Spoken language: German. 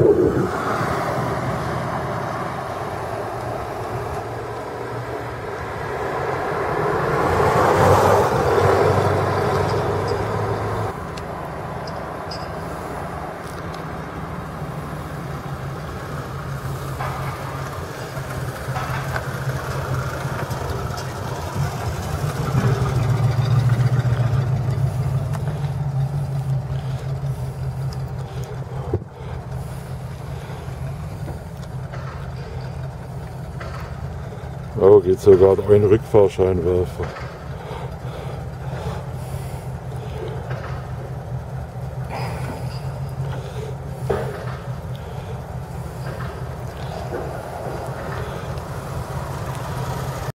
あ。Oh, geht sogar ein Rückfahrscheinwerfer.